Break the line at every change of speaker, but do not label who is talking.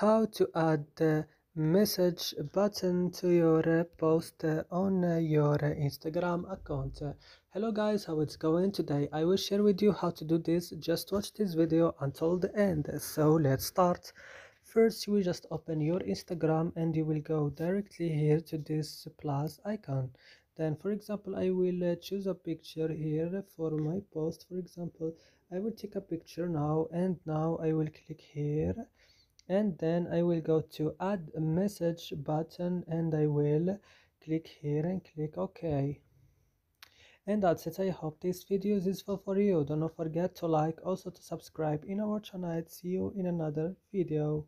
how to add the message button to your post on your Instagram account. Hello guys, how it's going today? I will share with you how to do this. Just watch this video until the end. So let's start. First, you will just open your Instagram and you will go directly here to this plus icon. Then, for example, I will choose a picture here for my post. For example, I will take a picture now and now I will click here and then I will go to add a message button and I will click here and click OK. And that's it. I hope this video is useful for you. Don't forget to like also to subscribe in our channel. See you in another video